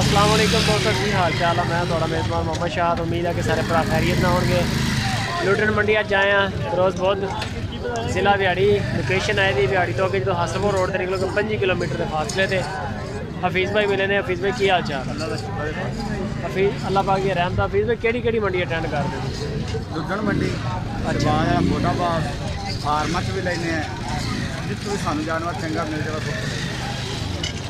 ਅਸਲਾਮ ਵਾਲੇਕਮ ਦੋਸਤੋ ਕੀ ਹਾਲ ਚਾਲ ਆ ਮੈਂ ਤੁਹਾਡਾ ਮੇਜ਼ਬਾਨ ਮੁਹੰਮਦ ਸ਼ਾਹਦ ਉਮੀਦ ਹੈ ਕਿ ਸਾਰੇ ਭਰਾ ਖੈਰੀਅਤ ਨਾਲ ਹੋਣਗੇ ਲੁਟਨ ਮੰਡੀ ਅੱਜ ਆਏ ਆ ਰੋਜ਼ ਬਹੁਤ ਜ਼ਿਲ੍ਹਾ ਵਿਹਾੜੀ ਲੋਕੇਸ਼ਨ ਆਏ ਦੀ ਵਿਹਾੜੀ ਤੋਂ ਅੱਗੇ ਜਦੋਂ ਹਸਨਪੁਰ ਰੋਡ ਤੇ ਨਿਕਲੋਗੇ 5 ਕਿਲੋਮੀਟਰ ਦੇ ਫਾਸਲੇ ਤੇ ਹਫੀਜ਼ ਭਾਈ ਮਿਲੇ ਨੇ ਹਫੀਜ਼ ਭਾਈ ਕੀ ਹਾਲ ਚਾਲ ਅੱਲਾ ਦਾ ਸ਼ੁਕਰ ਹੈ ਹਫੀਜ਼ ਅੱਲਾ ਪਾਕ ਦੀ ਰਹਿਮਤ ਆ। ਹਫੀਜ਼ ਭਾਈ ਕਿਹੜੀ ਕਿਹੜੀ ਮੰਡੀ ਅਟੈਂਡ ਕਰਦੇ ਹੋ ਦੁੱਧਣ ਮੰਡੀ ਅਰਬਾਜ ਆ ਮੋਟਾਬਾਦ ਫਾਰਮਾਂ 'ਚ ਵੀ ਲੈਨੇ ਆ ਜਿੱਥੋਂ ਵੀ ਸਾਨੂੰ ਜਾਨਵਰ ਚੰਗਾ ਮਿਲ ਜਾਵੇ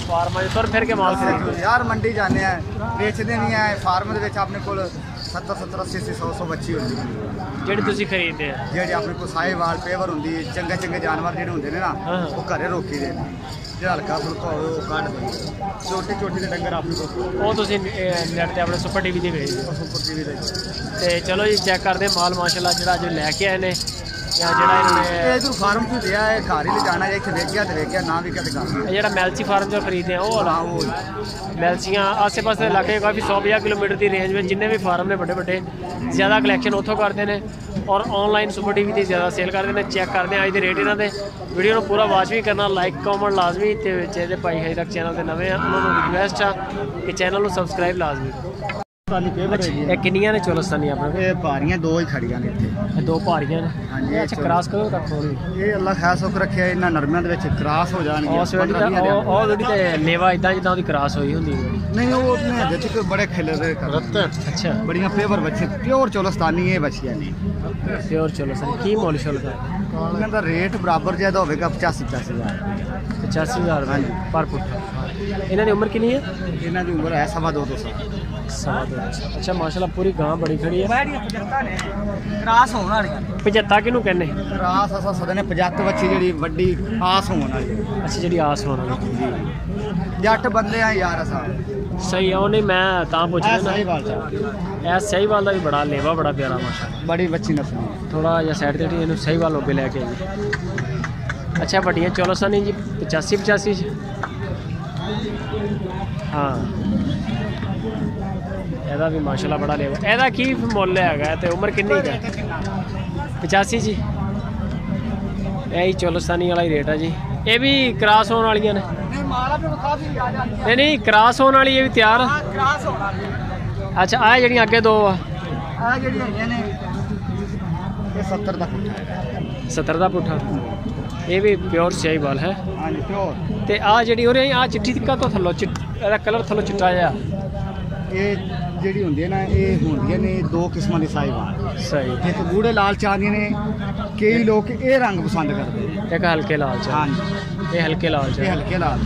ਫਾਰਮਾਂ 'ਚ ਤੁਰ ਫਿਰ ਕੇ ਮਾਲ ਖਰੀਦਦੇ ਯਾਰ ਮੰਡੀ ਜਾਂਦੇ ਆ ਵੇਚਦੇ ਨਹੀਂ ਆ ਫਾਰਮ ਦੇ ਵਿੱਚ ਆਪਣੇ ਕੋਲ 70 70 80 100 100 ਬੱਚੀ ਹੁੰਦੀ ਜਿਹੜੀ ਤੁਸੀਂ ਖਰੀਦਦੇ ਆ। ਜਿਹੜੇ ਆਪਣੇ ਕੋਲ ਸਾਹੇਵਾਲ ਪੇਵਰ ਹੁੰਦੀ ਹੈ ਚੰਗੇ ਚੰਗੇ ਜਾਨਵਰ ਜਿਹੜੇ ਹੁੰਦੇ ਨੇ ਨਾ। ਉਹ ਘਰੇ ਰੋਕੀ ਦੇ ਜਿਹੜਾ ਹਲਕਾ ਫੁਲਕਾ ਹੋਵੇ ਉਹ ਕੱਢ ਦਿੰਦੇ ਛੋਟੇ ਛੋਟੇ ਦੇ ਡੰਗਰ ਆਪਣੇ ਕੋਲ। ਉਹ ਤੁਸੀਂ ਨੈਟ ਤੇ ਆਪਣੇ ਸੁਪਰ ਟੀਵੀ ਤੇ ਵੇਚਦੇ ਸੁਪਰ ਟੀਵੀ ਦੇ ਤੇ ਚਲੋ ਜੀ ਚੈੱਕ ਕਰਦੇ ਮਾਲ ਮਾਸ਼ਾਅੱਲਾ ਜਿਹੜਾ ਅੱਜ ਲੈ ਕੇ ਆਏ ਨੇ। ਜਾਂ ਜਿਹੜਾ ਇਹਨਾਂ ਨੇ ਇਹ ਜੋ ਫਾਰਮ 'ਚ ਲਿਆ ਹੈ ਘਰ ਹੀ ਲਿਜਾਣਾ ਹੈ ਇੱਥੇ ਵੇਖ ਗਿਆ ਤੇ ਵੇਖ ਗਿਆ ਨਾ ਵੀ ਕਦੇ ਕਰ ਇਹ ਜਿਹੜਾ ਮੈਲਸੀ ਫਾਰਮ ਚੋਂ ਖਰੀਦਦੇ ਆ ਉਹ ਵਾਲਾ। ਮੈਲਸੀਆਂ ਆਸੇ-ਪਾਸੇ ਦੇ ਇਲਾਕੇ ਕਾਫੀ 150 ਕਿਲੋਮੀਟਰ ਦੀ ਰੇਂਜ ਵਿੱਚ ਜਿੰਨੇ ਵੀ ਫਾਰਮ ਨੇ ਵੱਡੇ ਵੱਡੇ ਜ਼ਿਆਦਾ ਕਲੈਕਸ਼ਨ ਉੱਥੋਂ ਕਰਦੇ ਨੇ ਔਰ ਆਨਲਾਈਨ ਸੁਪਰ ਟੀਵੀ ਤੇ ਜ਼ਿਆਦਾ ਸੇਲ ਕਰਦੇ ਨੇ ਚੈੱਕ ਕਰਦੇ ਆ ਅੱਜ ਦੇ ਰੇਟ ਇਹਨਾਂ ਦੇ। ਵੀਡੀਓ ਨੂੰ ਪੂਰਾ ਵਾਚ ਵੀ ਕਰਨਾ ਲਾਈਕ ਕਮੈਂਟ ਲਾਜ਼ਮੀ ਤੇ ਵਿੱਚ ਇਹਦੇ ਭਾਈ ਹਜੇ ਤੱਕ ਚੈਨਲ ਤੇ ਨਵੇਂ ਆ ਉਹਨਾਂ ਨੂੰ ਰਿਕਵੈਸਟ ਆ ਕਿ ਚੈਨਲ ਨੂੰ ਸਬਸਕ੍ਰਾਈਬ ਲਾਜ਼ਮੀ। ਕਰੋ ਹੈਗੀ ਇਹ ਕਿੰਨੀਆਂ ਨੇ ਚੋਲਸਤਾਨੀ ਆਪਣੇ? ਇਹ ਭਾਰੀਆਂ ਦੋ ਹੀ ਖੜੀਆਂ ਨੇ ਇੱਥੇ। ਕੋਲ ਇਹ ਦੋ ਭਾਰੀਆਂ ਨੇ? ਹਾਂਜੀ, ਇਹ ਇਹ ਅੱਛਾ ਚਲੋ। ਕ੍ਰਾਸ ਕਦੋਂ ਤੱਕ ਹੋਣੀ? ਇਹ ਅੱਲਾ ਖਾਸ ਹੁਕ ਰੱਖਿਆ ਇਹਨਾਂ ਨਰਮਿਆਂ ਦੇ ਵਿੱਚ ਕ੍ਰਾਸ ਹੋ ਜਾਣਗੇ ਉਸ ਵੇਲੇ ਤਾਂ ਉਹ ਜਿਹੜੀ ਤੇ ਲੇਵਾ ਇਦਾਂ ਜਿੱਦਾਂ ਉਹਦੀ ਕ੍ਰਾਸ ਹੋਈ ਹੁੰਦੀ ਹੈ। ਨਹੀਂ ਉਹ ਆਪਣੇ ਹਜੇ ਤੱਕ ਬੜੇ ਖਿਲਰੇ ਕਰ ਅੱਛਾ। ਬੜੀਆਂ ਫੇਵਰ ਬੱਚੇ ਪਿਓਰ ਚੋਲਸਤਾਨੀ ਇਹ ਬੱਚੀਆਂ ਨੇ। ਪਿਓਰ ਚੋਲਸਤਾਨੀ ਕੀ ਮੁੱਲ ਸ਼ੁੱਲ ਦਾ ਉਹਨਾਂ ਦਾ ਰੇਟ ਬਰਾਬਰ ਜ਼ਿਆਦਾ ਹੋਵੇਗਾ 85 85000 85000 ਰੁਪਏ ਪਰ ਫੁੱਟ ਇਹਨਾਂ ਦੀ ਉਮਰ ਕਿੰਨੀ ਹੈ? ਇਹਨਾਂ ਦੀ ਉਮਰ ਹੈ ਸਵਾ ਦੋ ਦੋ ਸਾਲ। ਸਵਾ ਦੋ ਅੱਛਾ ਮਾਸ਼ਾਅੱਲਾ ਪੂਰੀ ਗਾਂ ਬੜੀ ਖੜੀ ਹੈ। ਬੈੜੀਆਂ 75 ਨੇ। ਕ੍ਰਾਸ ਹੋਣ ਵਾਲੀਆਂ। 75 ਕਿਹਨੂੰ ਕਹਿੰਦੇ? ਕ੍ਰਾਸ ਅਸਾਂ ਸਦੇ ਨੇ 75 ਬੱਚੀ ਜਿਹੜੀ ਵੱਡੀ ਆਸ ਹੋਣ ਵਾਲੀ। ਅੱਛਾ ਜਿਹੜੀ ਆਸ ਹੋਣ ਵਾਲੀ। ਜੱਟ ਬੰਦੇ ਆ ਯਾਰ ਅਸਾਂ। ਸਹੀ ਆ ਉਹ ਨਹੀਂ ਮੈਂ ਤਾਂ ਪੁੱਛ ਇਹ ਰਿਹਾ ਸਹੀ ਬਾਤ ਹੈ ਇਹ ਸਹੀਵਾਲ ਦਾ ਵੀ ਬੜਾ ਲੇਵਾ ਬੜਾ ਪਿਆਰਾ ਮਾਸ਼ਾਅੱਲਾ। ਬੜੀ ਬੱਚੀ ਨਸਲ। ਥੋੜਾ ਜਿਹਾ ਸਾਈਡ ਤੇ ਇਹਨੂੰ ਸਹੀਵਾਲ ਕੇ ਲੈ ਕੇ ਆਈਏ। ਅੱਛਾ ਵੱਡੀਆਂ ਚੋਲਸਾਨੀ ਜੀ 85 85 ਚ। ਹਾਂ। ਇਹਦਾ ਵੀ ਮਾਸ਼ਾਅੱਲਾ ਬੜਾ ਲੇਵਾ। ਇਹਦਾ ਕੀ ਮੁੱਲ ਹੈਗਾ ਤੇ ਉਮਰ ਕਿੰਨੀ ਹੈ? 85 ਜੀ। ਇਹ ਹੀ ਚੋਲਸਾਨੀ ਵਾਲਾ ਹੀ ਰੇਟ ਹੈ ਜੀ। ਇਹ ਵੀ ਕ੍ਰਾਸ ਹੋਣ ਵਾਲੀਆਂ ਨੇ। ਨਹੀਂ ਮਾਲਾ ਵੀ ਕਾਫੀ ਆ ਜਾਂਦੀ ਨਹੀਂ ਨਹੀਂ ਕ੍ਰਾਸ ਹੋਣ ਵਾਲੀ ਇਹ ਵੀ ਤਿਆਰ ਆ। ਕ੍ਰਾਸ ਹੋਣ ਵਾਲੀ ਅੱਛਾ ਆ ਜਿਹੜੀਆਂ ਅੱਗੇ ਦੋ ਆ। ਆ ਜਿਹੜੀਆਂ ਹੈਗੀਆਂ ਨੇ ਇਹ 70 ਦਾ ਹੈ 70 ਦਾ ਪੁੱਠਾ। ਇਹ ਵੀ ਪਿਓਰ ਸਹੀਵਾਲ ਹੈ। ਹਾਂਜੀ ਪਿਓਰ ਤੇ ਆ ਜਿਹੜੀ ਹੋ ਰਹੀ ਆ ਚਿੱਟੀ ਟਿੱਕਾ ਤੋਂ ਥੱਲੋਂ ਇਹਦਾ ਕਲਰ ਥੱਲੋਂ ਚਿੱਟਾ ਜਿਹਾ ਇਹ ਜਿਹੜੀ ਹੁੰਦੀ ਹੈ ਨਾ ਇਹ ਹੁੰਦੀਆਂ ਨੇ ਦੋ ਕਿਸਮਾਂ ਦੀ ਸਾਈਵਾਲ ਸਹੀ ਇੱਕ ਗੂੜੇ ਲਾਲ ਚਾਹਦੀਆਂ ਨੇ ਕਈ ਲੋਕ ਇਹ ਰੰਗ ਪਸੰਦ ਕਰਦੇ ਨੇ। ਇੱਕ ਹਲਕੇ ਲਾਲ ਚ ਹਾਂਜੀ। ਇਹ ਹਲਕੇ ਲਾਲ ਚ ਇਹ ਹਲਕੇ ਲਾਲ।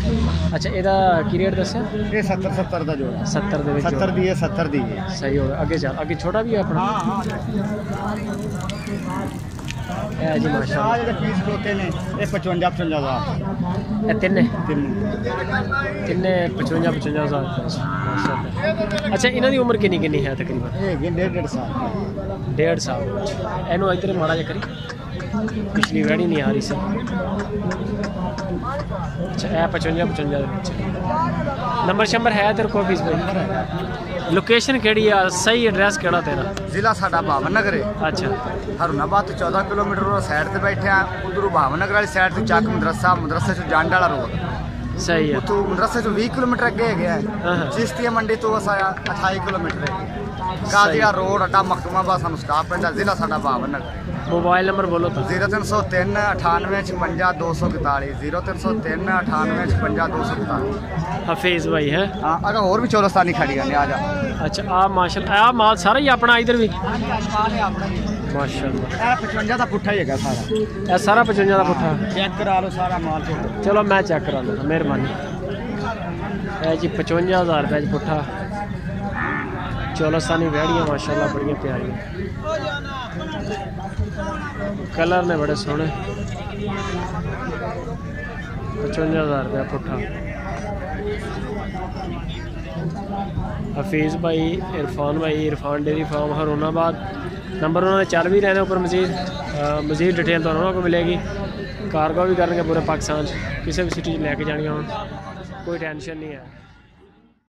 ਅੱਛਾ ਇਹਦਾ ਕੀ ਰੇਟ ਦੱਸਿਆ? ਇਹ 70 70 ਦਾ ਜੋੜਾ। 70 ਦੇ ਵਿੱਚ 70 ਦੀ ਹੈ 70 ਦੀ ਹੈ। ਸਹੀ ਹੋ ਗਿਆ। ਅੱਗੇ ਚੱਲ ਅੱਗੇ ਛੋਟਾ ਵੀ ਹੈ ਆਪਣਾ? ਹਾਂ ਹਾਂ। ਇਹ ਹੈ ਜੀ ਆ ਮਾਸ਼ਾਅੱਲਾ। ਜਿਹੜੇ ਪੀਸ ਖੋਤੇ ਨੇ ਇਹ 55 55 ਹਜ਼ਾਰ। ਇਹ ਤਿੰਨੇ ਤਿੰਨ। ਤਿੰਨੇ 55 55 ਹਜ਼ਾਰ। ਮਾਸ਼ਾਅੱਲਾ ਅੱਛਾ ਇਹਨਾਂ ਦੀ ਉਮਰ ਕਿੰਨੀ ਕਿੰਨੀ ਹੈ ਤਕਰੀਬਨ? ਇਹ ਹੈਗੇ ਡੇਢ ਡੇਢ ਸਾਲ। ਡੇਢ ਸਾਲ। ਇਹਨੂੰ ਇੱਧਰ ਮਾੜਾ ਜਿਹਾ ਕਰੀ ਪਿਛਲੀ ਵੈੜੀ ਨਹੀਂ ਆ ਰਹੀ ਸੀ। ਅੱਛਾ ਇਹ 55 55 ਦੇ ਵਿੱਚ। ਨੰਬਰ ਸ਼ੰਬਰ ਹੈ ਤੇਰੇ ਕੋਲ ਫੀਸ ਭਾਈ ਲੋਕੇਸ਼ਨ ਕਿਹੜੀ ਆ? ਸਹੀ ਐਡਰੈਸ ਕਿਹੜਾ ਤੇਰਾ? ਜ਼ਿਲ੍ਹਾ ਸਾਡਾ ਭਾਵਨ ਨਗਰ ਹੈ ਅੱਛਾ। ਹਰੁਨਾਬਾਦ ਤੋਂ 14 ਕਿਲੋਮੀਟਰ ਉਹ ਸਾਈਡ ਤੇ ਬੈਠੇ ਆ। ਉਧਰੋਂ ਭਾਵਨ ਨਗਰ ਵਾਲੀ ਸਾਈਡ ਤੇ ਚੱਕ ਮਦਰਸਾ ਮਦਰਸੇ ਤੋਂ ਜੰਡ ਵਾਲਾ ਰੋਡ ਸਹੀ ਆ। ਉਤੋਂ ਮਦਰਸੇ ਤੋਂ 20 ਕਿਲੋਮੀਟਰ ਅੱਗੇ ਹੈਗੇ ਹਾਂ ਹਾਂ। ਚਿਸ਼ਤੀਆ ਮੰਡੀ ਤੋਂ ਅਸਾਂ 28 ਕਿਲੋਮੀਟਰ ਹੈ ਕਾਦੀਆ ਰੋਡ ਅੱਡਾ ਮਖਦੂਮਾਬਾਦ ਸਾਨੂੰ ਸਟਾਪ ਪੈਂਦਾ ਜ਼ਿਲ੍ਹਾ ਸਾਡਾ ਭਾਵਨ ਨਗਰ ਮੋਬਾਈਲ ਨੰਬਰ ਬੋਲੋ ਤਾਂ। 0303 98 56 241 0303 98 56 241 ਹਫੀਜ਼ ਭਾਈ ਹੈ। ਹਾਂ ਅਗਾ ਹੋਰ ਵੀ ਚੋਲਸਤਾਨੀ ਖੜੀਆਂ ਨੇ ਆ ਜਾ। ਅੱਛਾ ਆ ਮਾਸ਼ਾਅੱਲਾ ਆ ਮਾਲ ਸਾਰਾ ਹੀ ਆਪਣਾ ਇਧਰ ਵੀ? ਮਾਸ਼ਾਅੱਲਾ ਮਾਸ਼ਾਅੱਲਾ ਇਹ 55 ਦਾ ਪੁੱਠਾ ਹੀ ਹੈਗਾ ਸਾਰਾ। ਇਹ ਸਾਰਾ 55 ਦਾ ਪੁੱਠਾ। ਚੈੱਕ ਕਰਾ ਲਓ ਸਾਰਾ ਮਾਲ ਚਲੋ ਮੈਂ ਚੈੱਕ ਕਰਾ ਲੈਂਦਾ ਮਿਹਰਬਾਨੀ। ਇਹ ਜੀ 55000 ਰੁਪਏ ਚ ਪੁੱਠਾ। ਚੋਲਸਾਨੀ ਵਹਿੜੀਆਂ ਮਾਸ਼ਾਅੱਲਾ ਬੜੀਆਂ ਪਿਆਰੀਆਂ। ਕਲਰ ਨੇ ਬੜੇ ਸੋਹਣੇ। 55000 ਰੁਪਏ ਪੁੱਠਾ। Hafeez Bhai Irfan Bhai Irfan dairy farm Haronabad. Number ਉਹਨਾਂ ਦੇ ਚੱਲ ਵੀ ਰਹੇ ਨੇ ਉੱਪਰ ਮਜ਼ੀਦ ਅ, ਮਜ਼ੀਦ ਡਿਟੇਲ ਤੁਹਾਨੂੰ ਉਹਨਾਂ ਕੋਲ ਮਿਲੇਗੀ। ਕਾਰਗੋ ਵੀ ਕਰਨਗੇ ਪੂਰੇ ਪਾਕਿਸਤਾਨ 'ਚ। ਕਿਸੇ ਵੀ ਸਿਟੀ 'ਚ ਲੈ ਕੇ ਜਾਣੀਆਂ ਹੋਣ। ਕੋਈ ਟੈਨਸ਼ਨ ਨਹੀਂ ਹੈ।